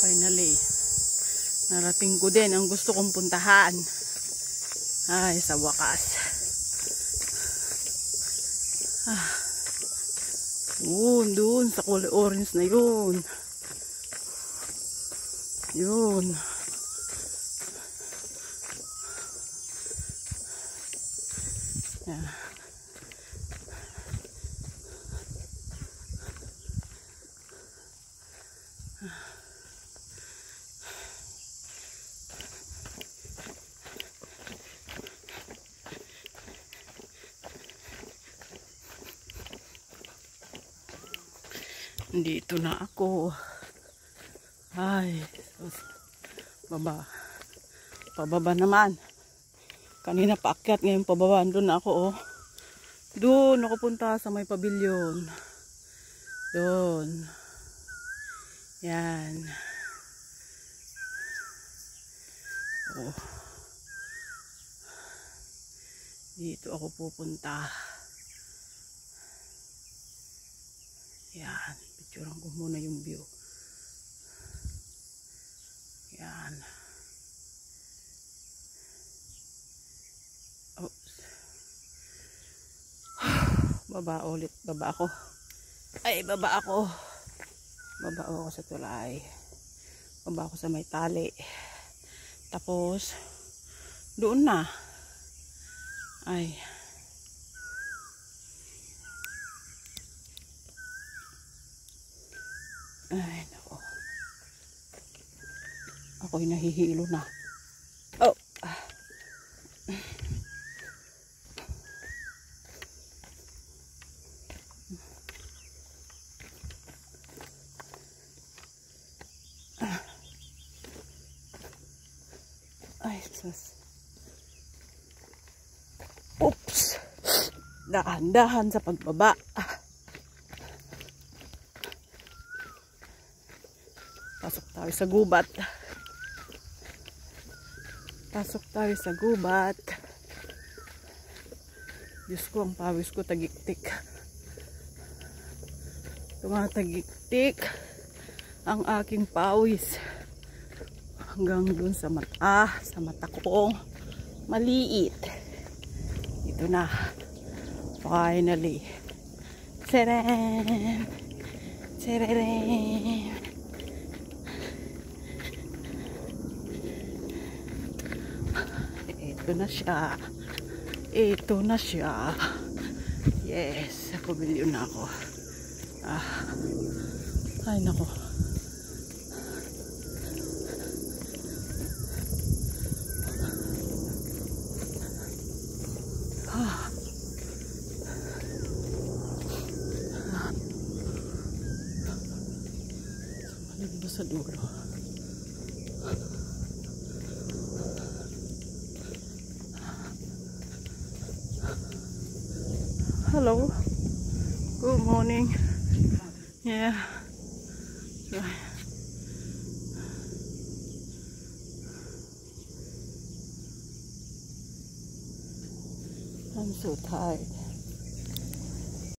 Finally, narating ko din ang gusto kong puntahan. Ay, sa wakas. Ah. Dun, sa kulay orange na yun. Yun. Yeah. Dito na ako. Ay, baba. Pababa naman. Kanina paakyat, ngayon pababa. Doon na ako, oh. Doon ako punta sa may pabilyon. Doon. Yan. Oh. Dito ako pupunta. Yan. Picturean ko muna yung view. Yan. Oops. Baba ulit. Baba ako. Ay, baba ako. Baba ako sa tulay. Baba ako sa may tali. Tapos, doon na. Ay, Ay, nako. Ako'y nahihilo na. Oh. Ay, sus. Oops. Dahan-dahan sa pagbaba. Ah. Pasok tayo sa gubat. Pasok tayo sa gubat. Diyos ko, ang pawis ko tagiktik. Tumatagiktik ang aking pawis. Hanggang dun sa mata, sa mata ko. Maliit. Ito na. Finally. Seren! Sereren! Ito na siya. Ito na siya. Yes, pabili na ako. Ah. Ay, nako. Ah. Malig ba sa dulo? Hello. Good morning. Yeah. I'm so tired.